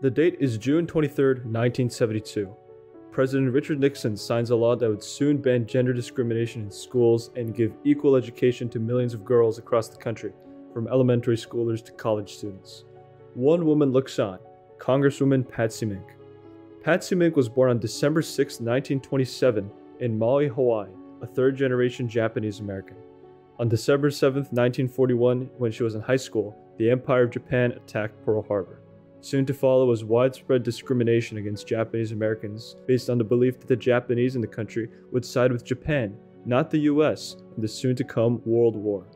The date is June 23, 1972. President Richard Nixon signs a law that would soon ban gender discrimination in schools and give equal education to millions of girls across the country, from elementary schoolers to college students. One woman looks on Congresswoman Patsy Mink. Patsy Mink was born on December 6, 1927, in Maui, Hawaii, a third generation Japanese American. On December 7, 1941, when she was in high school, the Empire of Japan attacked Pearl Harbor. Soon to follow was widespread discrimination against Japanese Americans based on the belief that the Japanese in the country would side with Japan, not the US, in the soon to come World War.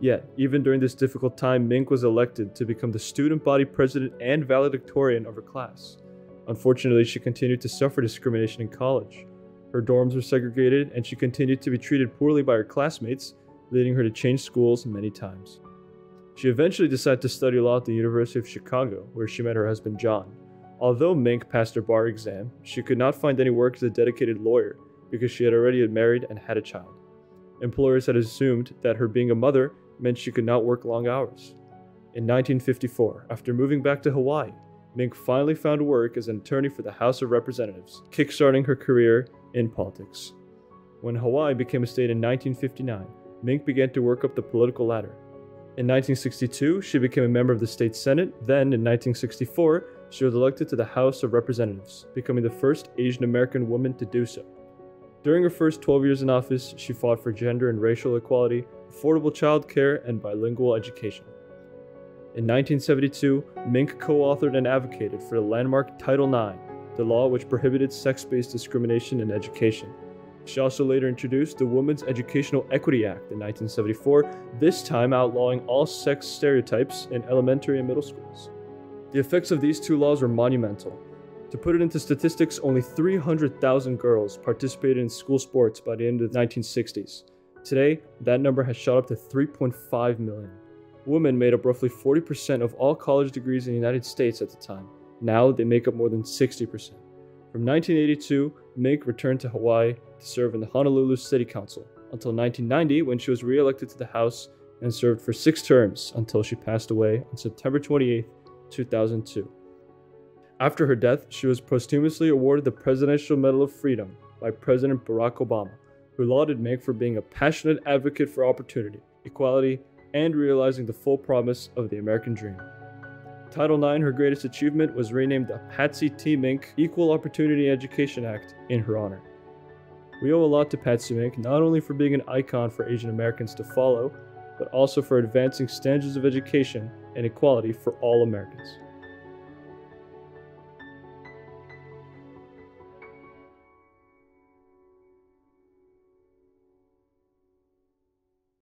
Yet, even during this difficult time, Mink was elected to become the student body president and valedictorian of her class. Unfortunately, she continued to suffer discrimination in college. Her dorms were segregated, and she continued to be treated poorly by her classmates, leading her to change schools many times. She eventually decided to study law at the University of Chicago, where she met her husband John. Although Mink passed her bar exam, she could not find any work as a dedicated lawyer because she had already married and had a child. Employers had assumed that her being a mother meant she could not work long hours. In 1954, after moving back to Hawaii, Mink finally found work as an attorney for the House of Representatives, kickstarting her career in politics. When Hawaii became a state in 1959, Mink began to work up the political ladder. In 1962, she became a member of the state senate. Then, in 1964, she was elected to the House of Representatives, becoming the first Asian American woman to do so. During her first 12 years in office, she fought for gender and racial equality, affordable child care, and bilingual education. In 1972, Mink co authored and advocated for the landmark Title IX, the law which prohibited sex based discrimination in education. She also later introduced the Women's Educational Equity Act in 1974, this time outlawing all sex stereotypes in elementary and middle schools. The effects of these two laws were monumental. To put it into statistics, only 300,000 girls participated in school sports by the end of the 1960s. Today, that number has shot up to 3.5 million. Women made up roughly 40% of all college degrees in the United States at the time. Now they make up more than 60%. From 1982, Mink returned to Hawaii to serve in the Honolulu City Council until 1990 when she was re-elected to the House and served for six terms until she passed away on September 28, 2002. After her death, she was posthumously awarded the Presidential Medal of Freedom by President Barack Obama, who lauded Mink for being a passionate advocate for opportunity, equality, and realizing the full promise of the American dream. Title IX, her greatest achievement, was renamed the Patsy T. Mink Equal Opportunity Education Act in her honor. We owe a lot to Patsy Mink, not only for being an icon for Asian Americans to follow, but also for advancing standards of education and equality for all Americans.